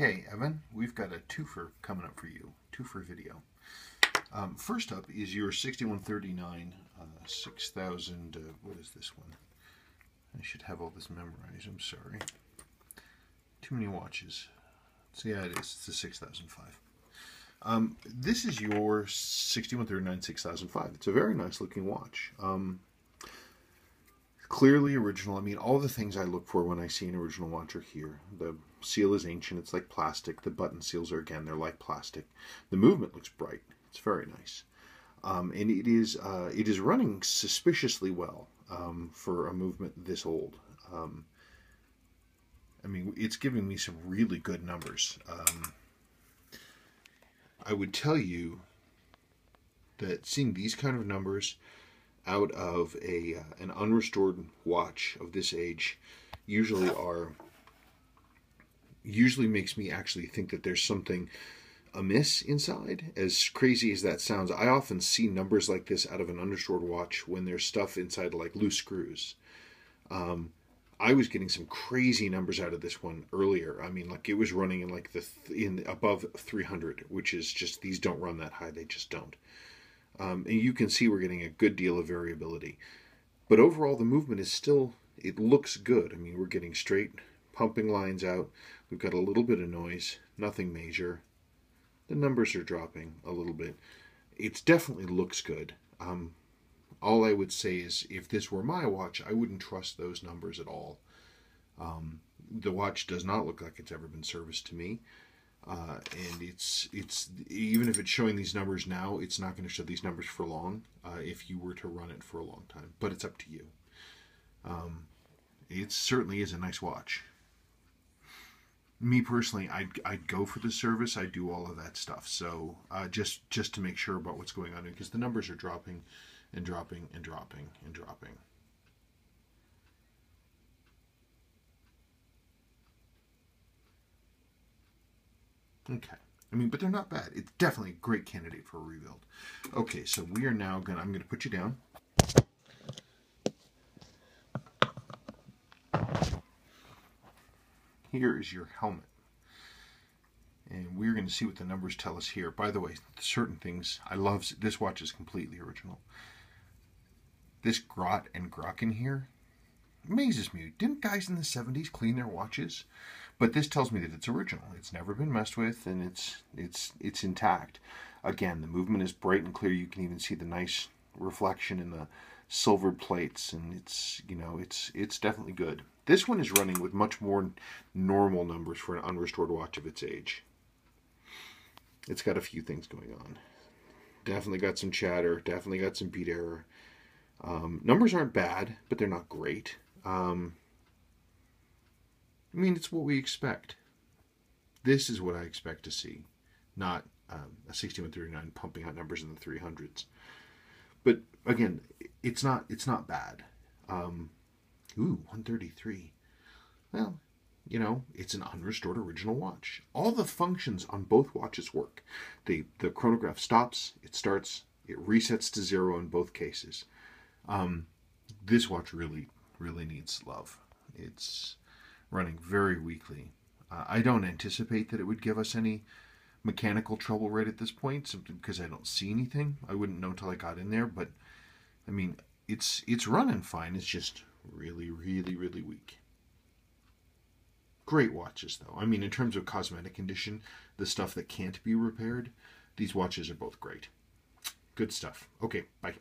Okay, Evan, we've got a twofer coming up for you. Twofer video. Um, first up is your 6139 uh, 6000. Uh, what is this one? I should have all this memorized. I'm sorry. Too many watches. So yeah, it is. It's the 6005. Um, this is your 6139 6005. It's a very nice looking watch. Um, clearly original. I mean, all the things I look for when I see an original watch are here. The seal is ancient. It's like plastic. The button seals are, again, they're like plastic. The movement looks bright. It's very nice. Um, and it is uh, it is running suspiciously well um, for a movement this old. Um, I mean, it's giving me some really good numbers. Um, I would tell you that seeing these kind of numbers out of a uh, an unrestored watch of this age usually are usually makes me actually think that there's something amiss inside. As crazy as that sounds, I often see numbers like this out of an unrestored watch when there's stuff inside like loose screws. Um, I was getting some crazy numbers out of this one earlier. I mean, like it was running in like the th- in above 300, which is just these don't run that high. They just don't. Um, and you can see we're getting a good deal of variability. But overall, the movement is still, it looks good. I mean, we're getting straight pumping lines out. We've got a little bit of noise, nothing major. The numbers are dropping a little bit. It definitely looks good. Um, all I would say is if this were my watch, I wouldn't trust those numbers at all. Um, the watch does not look like it's ever been serviced to me. Uh, and it's it's even if it's showing these numbers now, it's not going to show these numbers for long uh, if you were to run it for a long time. But it's up to you. Um, it certainly is a nice watch. Me personally, I'd, I'd go for the service. I do all of that stuff. So uh, just just to make sure about what's going on because the numbers are dropping and dropping and dropping and dropping. Okay. I mean, but they're not bad. It's definitely a great candidate for a rebuild. Okay, so we are now gonna. I'm gonna put you down. Here is your helmet. And we're going to see what the numbers tell us here. By the way, certain things, I love, this watch is completely original. This Grot and Grokken here amazes me. Didn't guys in the 70s clean their watches? But this tells me that it's original. It's never been messed with, and it's it's it's intact. Again, the movement is bright and clear. You can even see the nice reflection in the silver plates, and it's you know it's it's definitely good. This one is running with much more normal numbers for an unrestored watch of its age. It's got a few things going on. Definitely got some chatter. Definitely got some beat error. Um, numbers aren't bad, but they're not great. Um, I mean, it's what we expect. This is what I expect to see, not um, a 6139 pumping out numbers in the 300s. But again, it's not it's not bad. Um, ooh, 133. Well, you know, it's an unrestored original watch. All the functions on both watches work. The the chronograph stops, it starts, it resets to zero in both cases. Um, this watch really really needs love. It's running very weakly. Uh, I don't anticipate that it would give us any mechanical trouble right at this point, simply because I don't see anything. I wouldn't know until I got in there, but I mean, it's it's running fine. It's just really, really, really weak. Great watches, though. I mean, in terms of cosmetic condition, the stuff that can't be repaired, these watches are both great. Good stuff. Okay, bye.